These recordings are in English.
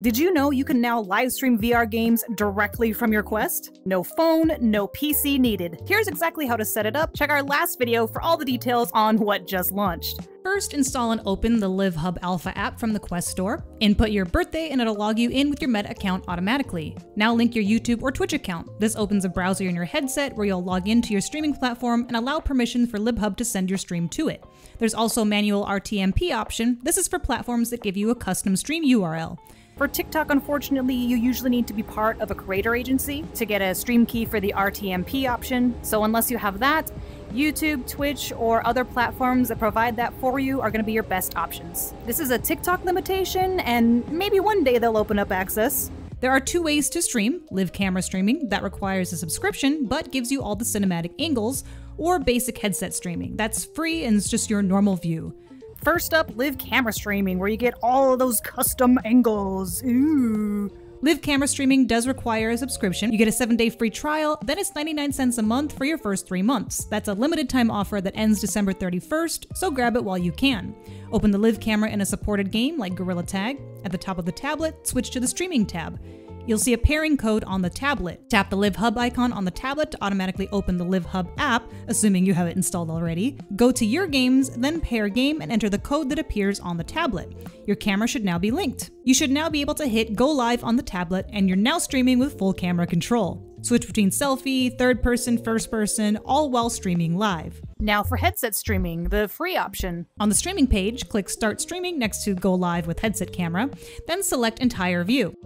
Did you know you can now live stream VR games directly from your Quest? No phone, no PC needed. Here's exactly how to set it up. Check our last video for all the details on what just launched. First, install and open the LIV Hub Alpha app from the Quest store. Input your birthday and it'll log you in with your Meta account automatically. Now link your YouTube or Twitch account. This opens a browser in your headset where you'll log into your streaming platform and allow permission for LIV Hub to send your stream to it. There's also a manual RTMP option. This is for platforms that give you a custom stream URL. For TikTok, unfortunately, you usually need to be part of a creator agency to get a stream key for the RTMP option. So unless you have that, YouTube, Twitch, or other platforms that provide that for you are going to be your best options. This is a TikTok limitation, and maybe one day they'll open up access. There are two ways to stream LIV Camera streaming, that requires a subscription but gives you all the cinematic angles, or basic headset streaming, that's free and it's just your normal view. First up, LIV Camera streaming, where you get all those custom angles. Ooh. LIV Camera streaming does require a subscription. You get a 7-day free trial, then it's 99 cents a month for your first 3 months. That's a limited time offer that ends December 31st, so grab it while you can. Open the LIV Camera in a supported game like Gorilla Tag. At the top of the tablet, switch to the Streaming tab. You'll see a pairing code on the tablet. Tap the LIV Hub icon on the tablet to automatically open the LIV Hub app, assuming you have it installed already. Go to Your Games, then Pair Game, and enter the code that appears on the tablet. Your camera should now be linked. You should now be able to hit Go Live on the tablet, and you're now streaming with full camera control. Switch between selfie, third person, first person, all while streaming live. Now for headset streaming, the free option. On the streaming page, click Start Streaming next to Go Live with Headset Camera, then select Entire View.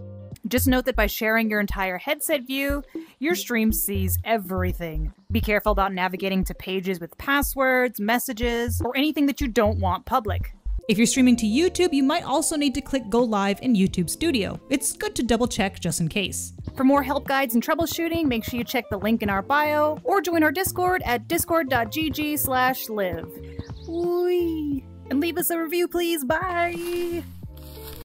Just note that by sharing your entire headset view, your stream sees everything. Be careful about navigating to pages with passwords, messages, or anything that you don't want public. If you're streaming to YouTube, you might also need to click Go Live in YouTube Studio. It's good to double check just in case. For more help guides and troubleshooting, make sure you check the link in our bio or join our Discord at discord.gg slash liv. And leave us a review, please. Bye!